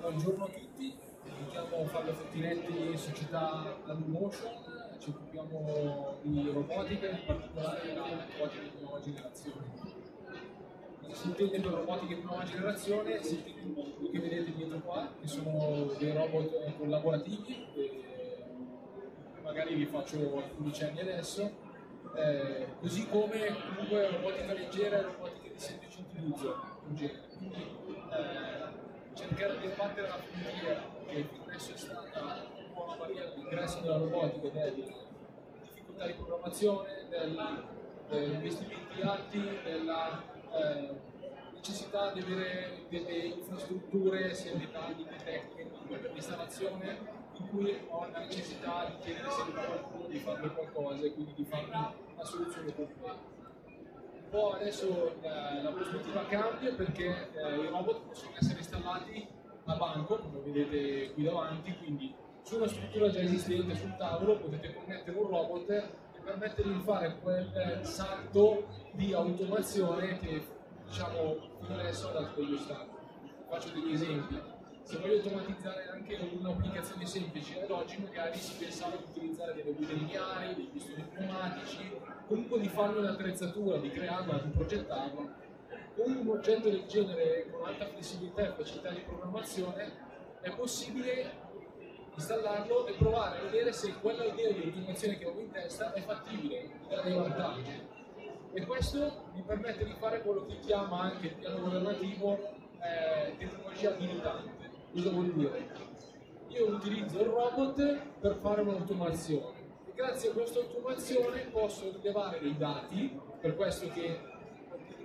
buongiorno a tutti, mi chiamo Fabio Fettinetti, società Motion, ci occupiamo di robotica, in particolare di robotica di nuova generazione. Si intende per robotica di nuova generazione, si intende quello che vedete dietro qua, che sono dei robot collaborativi, magari vi faccio alcuni cenni adesso, eh, così come comunque robotica leggera e robotica di semplice utilizzo in genere. Eh, cercare di abbattere la frontiera che adesso è stata un po' una barriera d'ingresso della robotica, delle difficoltà di programmazione, degli investimenti alti, della eh, necessità di avere delle infrastrutture sia di tecniche che di installazione in cui ho la necessità di chiedere sempre a qualcuno di farmi qualcosa e quindi di farmi una soluzione completa po' adesso eh, la prospettiva cambia perché eh, i robot possono essere installati a banco, come vedete qui davanti, quindi su una struttura già esistente sul tavolo potete connettere un robot e permettergli di fare quel salto di automazione che diciamo fino adesso degli ostacoli. Faccio degli esempi. Se voglio automatizzare anche un'applicazione semplice, ad oggi magari si pensava di utilizzare delle guide lineari, dei pistoni pneumatici, comunque di farne un'attrezzatura, di crearla, di progettarla, con un oggetto del genere con alta flessibilità e facilità di programmazione è possibile installarlo e provare a vedere se quella idea di automazione che avevo in testa è fattibile, dà dei vantaggi. E questo mi permette di fare quello che chiama anche il piano governativo eh, tecnologia militante. Cosa vuol dire? Io utilizzo il robot per fare un'automazione grazie a questa automazione posso rilevare dei dati, per questo che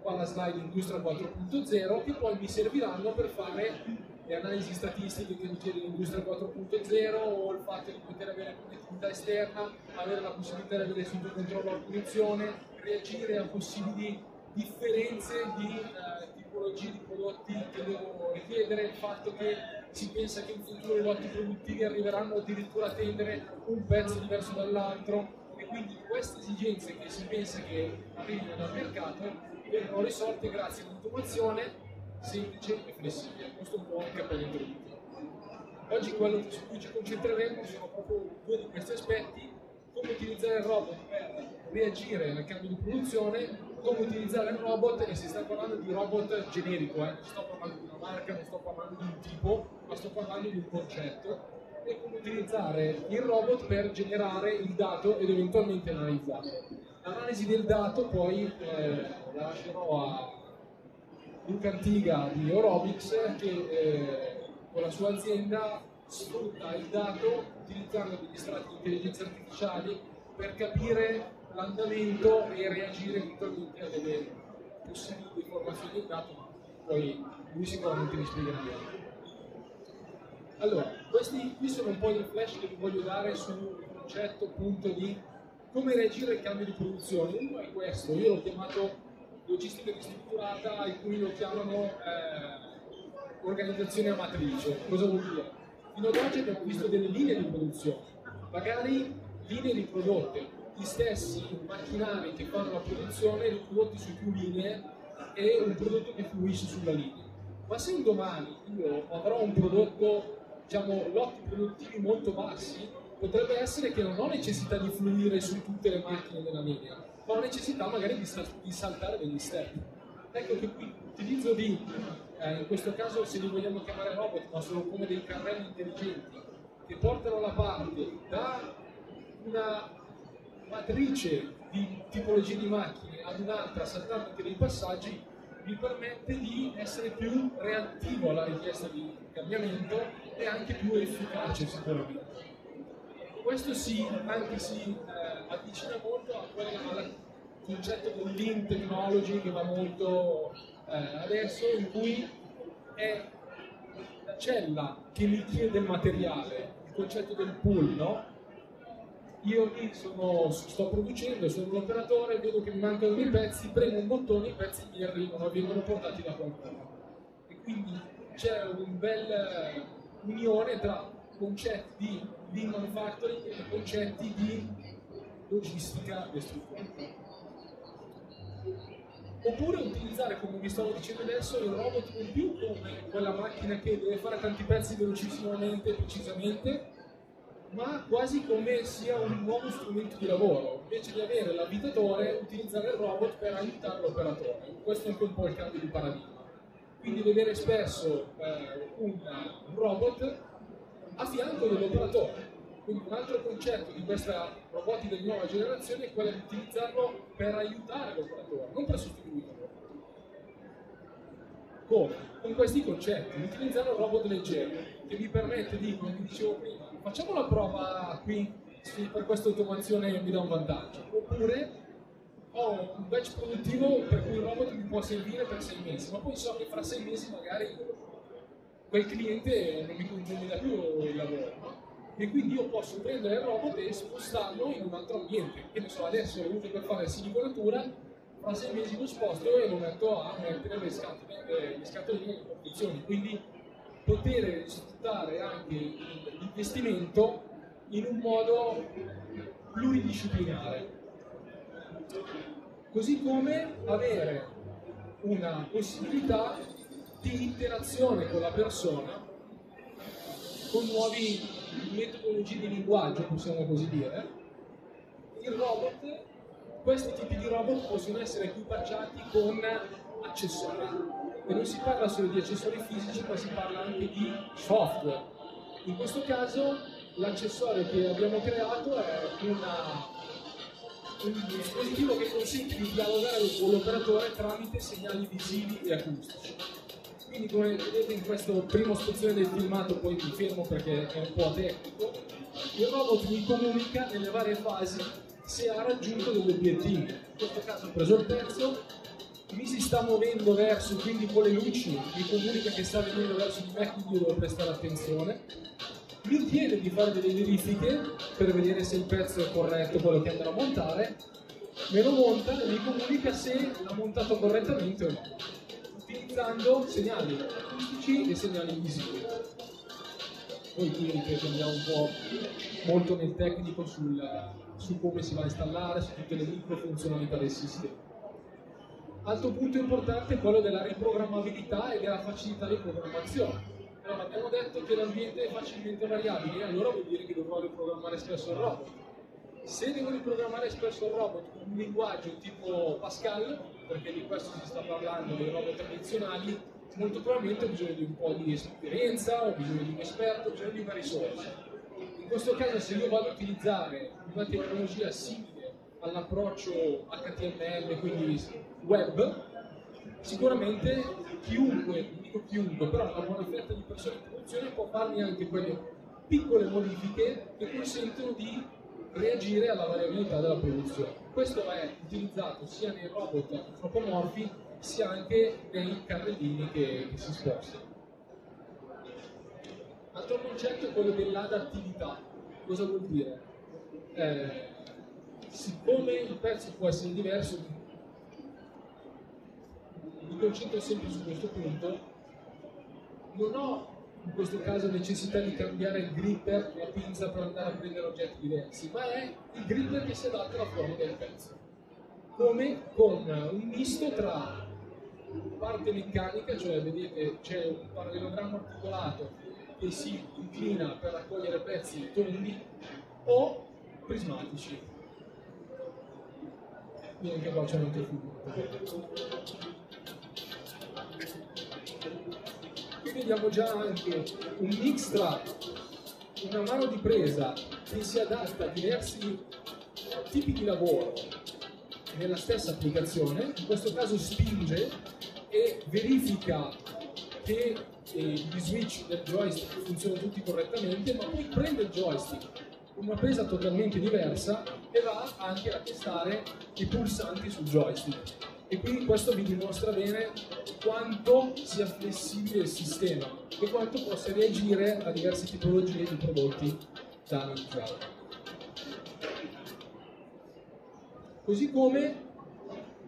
qua la slide Industria 4.0, che poi mi serviranno per fare le analisi statistiche che richiede l'Industria 4.0 o il fatto di poter avere connettività esterna, avere la possibilità di avere sotto controllo la punizione, reagire a possibili differenze di eh, tipologie di prodotti che devo richiedere, il fatto che si pensa che in futuro i lotti produttivi arriveranno addirittura a tendere un pezzo diverso dall'altro e quindi queste esigenze che si pensa che arrivino dal mercato vengono risolte grazie all'automazione semplice e flessibile. Questo è un po' anche per l'introduttivo. Oggi quello su cui ci concentreremo sono proprio due di questi aspetti, utilizzare il robot per reagire al cambio di produzione come utilizzare il robot e si sta parlando di robot generico, eh? non sto parlando di una marca, non sto parlando di un tipo, ma sto parlando di un concetto e come utilizzare il robot per generare il dato ed eventualmente analizzarlo. L'analisi del dato poi eh, la lascerò a Luca Antiga di Orobics che eh, con la sua azienda sfrutta il dato utilizzando degli strati di intelligenza artificiali per capire l'andamento e reagire eventualmente a delle possibili informazioni del dato, ma poi lui sicuramente mi spiegherà meglio. Allora, questi qui sono un po' di flash che vi voglio dare sul concetto appunto di come reagire al cambio di produzione. Uno è questo, io l'ho chiamato logistica ristrutturata, alcuni lo chiamano eh, organizzazione a matrice. Cosa vuol dire? Fino ad oggi abbiamo visto delle linee di produzione, magari linee riprodotte, gli stessi macchinari che fanno la produzione riprodotti su più linee e un prodotto che fluisce sulla linea. Ma se un domani io avrò un prodotto, diciamo, lotti produttivi molto bassi, potrebbe essere che non ho necessità di fluire su tutte le macchine della linea, ma ho necessità magari di, di saltare degli step. Ecco che qui l'utilizzo di, eh, in questo caso se li vogliamo chiamare robot, ma sono come dei carrelli intelligenti, che portano la parte da una matrice di tipologie di macchine ad un'altra saltando anche dei passaggi mi permette di essere più reattivo alla richiesta di cambiamento e anche più efficace sicuramente. Questo si, anche si eh, avvicina molto a quello, al concetto del lean technology che va molto adesso, in cui è la cella che richiede il materiale, il concetto del pool, no? io lì sono, sto producendo, sono l'operatore, vedo che mi mancano dei pezzi, premo un bottone, i pezzi mi arrivano, vengono portati da qualcuno. E quindi c'è un bel eh, unione tra concetti di lean manufacturing e concetti di logistica e struttura. Oppure utilizzare, come vi stavo dicendo adesso, il robot non più come quella macchina che deve fare tanti pezzi velocissimamente e precisamente, ma quasi come sia un nuovo strumento di lavoro. Invece di avere l'avvitatore, utilizzare il robot per aiutare l'operatore. Questo è anche un po' il cambio di paradigma. Quindi vedere spesso eh, un robot a fianco dell'operatore. Quindi un altro concetto di questa robotica di nuova generazione è quello di utilizzarlo per aiutare l'operatore, non per sostituirlo. Come? Con questi concetti, utilizzare un robot leggero che vi permette di, come vi dicevo prima, facciamo la prova qui, se per questa automazione mi dà un vantaggio, oppure ho un batch produttivo per cui il robot mi può servire per sei mesi, ma poi so che fra sei mesi magari quel cliente non mi, non mi più il lavoro. No? E quindi io posso prendere il robot e spostarlo in un altro ambiente. Che ne so, adesso lo uso per fare silicolatura, fra sei mesi lo sposto e lo metto a mettere le scatole, le scatoline di confezioni. Quindi poter sfruttare anche l'investimento in un modo pluridisciplinare così come avere una possibilità di interazione con la persona con nuove metodologie di linguaggio, possiamo così dire. Il robot, questi tipi di robot possono essere equipaggiati con accessori. E non si parla solo di accessori fisici, ma si parla anche di software. In questo caso l'accessorio che abbiamo creato è una un dispositivo che consente di dialogare con l'operatore tramite segnali visivi e acustici. Quindi come vedete in questa prima spezione del filmato, poi mi fermo perché è un po' tecnico, il robot mi comunica nelle varie fasi se ha raggiunto degli obiettivi. In questo caso ho preso il pezzo, mi si sta muovendo verso, quindi con le luci mi comunica che sta venendo verso di me, quindi devo prestare attenzione. Mi chiede di fare delle verifiche per vedere se il pezzo è corretto, quello che andrà a montare, me lo monta e mi comunica se l'ha montato correttamente o no, utilizzando segnali acustici e segnali visivi. Poi qui andiamo un po' molto nel tecnico sul, su come si va a installare, su tutte le micro funzionalità del sistema. Altro punto importante è quello della riprogrammabilità e della facilità di programmazione allora, abbiamo detto che l'ambiente è facilmente variabile, allora vuol dire che dovrò riprogrammare spesso il robot. Se devo riprogrammare spesso il robot con un linguaggio tipo Pascal, perché di questo si sta parlando dei robot tradizionali, molto probabilmente ho bisogno di un po' di esperienza, ho bisogno di un esperto, ho bisogno di una risorsa. In questo caso se io vado a utilizzare una tecnologia simile all'approccio HTML, quindi web, sicuramente chiunque, non dico chiunque, però una buona fetta di persone in produzione può farmi anche quelle piccole modifiche che consentono di reagire alla variabilità della produzione. Questo è utilizzato sia nei robot antropomorfi sia anche nei carrellini che, che si spostano. Altro concetto è quello dell'adattività. Cosa vuol dire? Eh, siccome il pezzo può essere diverso mi concentro sempre su questo punto, non ho in questo caso necessità di cambiare il gripper, la pinza per andare a prendere oggetti diversi, ma è il gripper che si adatta alla forma del pezzo. Come con un misto tra parte meccanica, cioè vedete c'è un parallelogrammo articolato che si inclina per raccogliere pezzi tondi, o prismatici. Quindi anche qua c'è un altro vediamo già anche un mix tra una mano di presa che si adatta a diversi tipi di lavoro nella stessa applicazione, in questo caso spinge e verifica che eh, gli switch del joystick funzionano tutti correttamente, ma poi prende il joystick con una presa totalmente diversa e va anche a testare i pulsanti sul joystick e quindi questo vi dimostra bene quanto sia flessibile il sistema e quanto possa reagire a diverse tipologie di prodotti da analizzare. Così come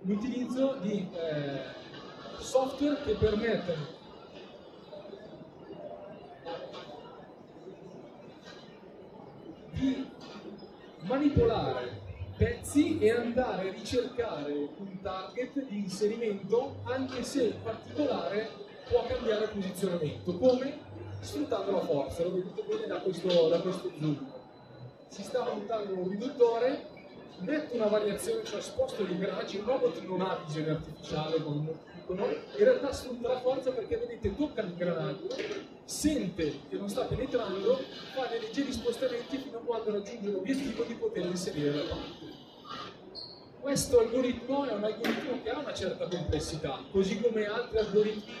l'utilizzo di eh, software che permettono di manipolare pezzi e andare a ricercare un target di inserimento anche se in particolare può cambiare posizionamento. Come? Sfruttando la forza, lo vedete bene da questo, da questo zoom. Si sta montando un riduttore, metto una variazione, cioè sposto gli ingranaggi, il robot non ha visione artificiale come dicono, in realtà sfrutta la forza perché vedete tocca l'ingranaggio, sente che non sta penetrando, fa dei leggeri spostamenti fino a quando raggiunge l'obiettivo di poter inserire la parte. Questo algoritmo è un algoritmo che ha una certa complessità, così come altri algoritmi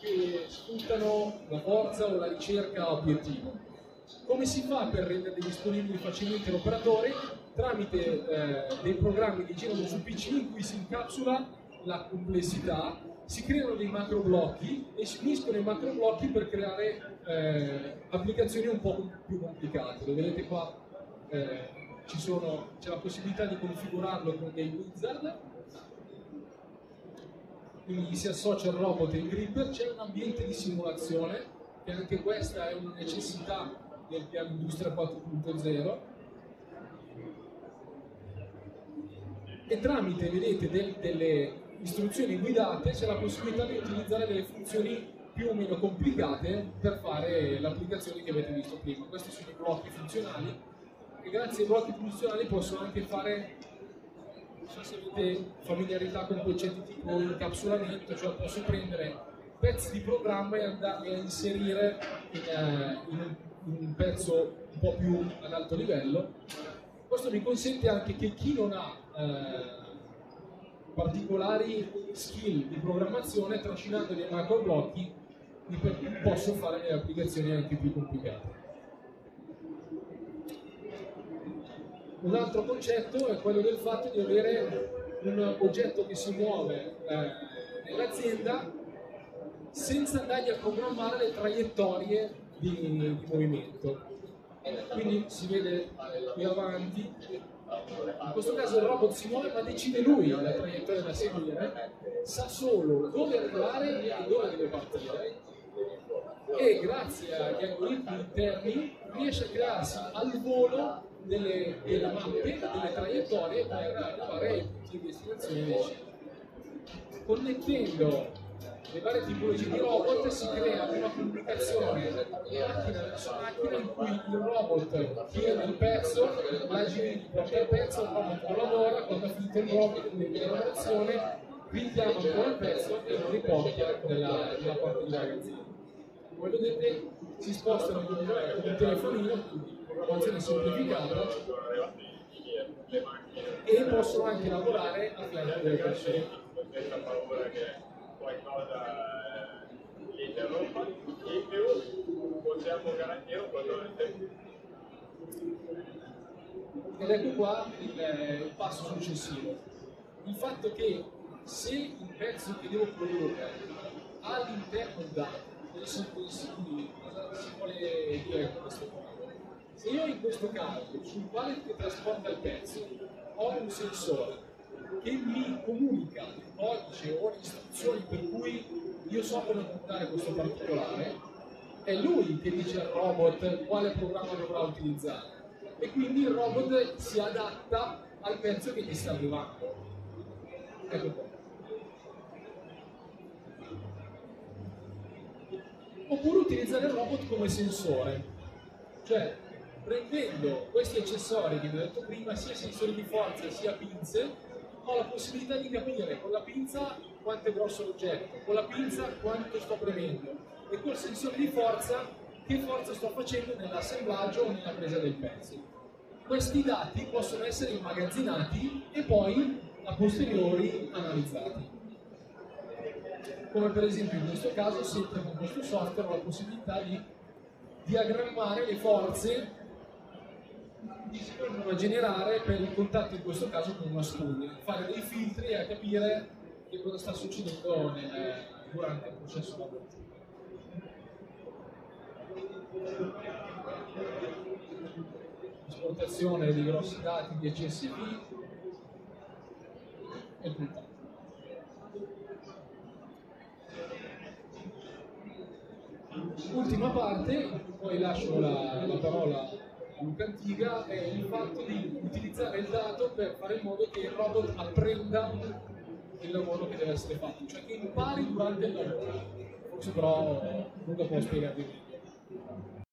che sfruttano la forza o la ricerca a obiettivo. Come si fa per renderli disponibili facilmente all'operatore? Tramite eh, dei programmi che girano su PC in cui si incapsula la complessità, si creano dei macro blocchi e si uniscono i macro blocchi per creare eh, applicazioni un po' più complicate. Lo vedete qua, eh, sono, c'è la possibilità di configurarlo con dei wizard, quindi si associa il robot e il gripper, c'è un ambiente di simulazione, che anche questa è una necessità del piano Industria 4.0 e tramite, vedete, del, delle istruzioni guidate c'è la possibilità di utilizzare delle funzioni più o meno complicate per fare l'applicazione che avete visto prima. Questi sono i blocchi funzionali e grazie ai blocchi funzionali posso anche fare, non so se avete familiarità con concetti tipo incapsulamento, cioè posso prendere pezzi di programma e andarli a inserire in, uh, in, un, in un pezzo un po' più ad alto livello. Questo mi consente anche che chi non ha uh, particolari skill di programmazione, trascinando dei macro blocchi, posso fare delle applicazioni anche più complicate. Un altro concetto è quello del fatto di avere un oggetto che si muove eh, nell'azienda senza andargli a programmare le traiettorie di, di movimento. Quindi si vede qui avanti in questo caso il robot si muove ma decide lui la traiettoria da seguire, sa solo dove arrivare e dove deve partire e grazie agli algoritmi interni riesce a crearsi al volo delle, delle mappe, delle traiettorie per arrivare ai punti di destinazione. Connettendo le varie tipologie di robot si crea una comunicazione macchina verso macchina in cui il robot chiede il pezzo, porta il pezzo, il robot collabora, quando ha finito il robot, quindi la lavorazione, richiama ancora il pezzo e lo riporta nella, nella parte di magazzino. Come vedete si spostano con un telefonino, quindi programmazione semplificata, e possono anche lavorare a fianco delle persone qualcosa che interrompa, in più possiamo garantire un controllo del tempo. Ed ecco qua il, il passo successivo. Il fatto che se il pezzo che devo produrre all'interno quali sono consigli, cosa si vuole dire con questo qua? Se io in questo caso, sul quale trasporta il pezzo, ho un sensore che mi comunica codice o le istruzioni per cui io so come montare questo particolare, è lui che dice al robot quale programma dovrà utilizzare e quindi il robot si adatta al pezzo che gli sta arrivando. Ecco qua. Oppure utilizzare il robot come sensore, cioè prendendo questi accessori che vi ho detto prima, sia sensori di forza sia pinze, ho la possibilità di capire con la pinza quanto è grosso l'oggetto, con la pinza quanto sto premendo e col sensore di forza che forza sto facendo nell'assemblaggio o nella presa del pezzo. Questi dati possono essere immagazzinati e poi a posteriori analizzati. Come per esempio in questo caso, sempre con questo software ho la possibilità di diagrammare le forze si possono generare per il contatto in questo caso con una spugna, fare dei filtri e capire che cosa sta succedendo nel, durante il processo lavorativo. Esportazione di grossi dati di CSV e contatto. Ultima parte, poi lascio la, la parola Luca Antiga è il fatto di utilizzare il dato per fare in modo che il robot apprenda il lavoro che deve essere fatto, cioè che impari durante il lavoro. Forse però Luca può spiegarvi.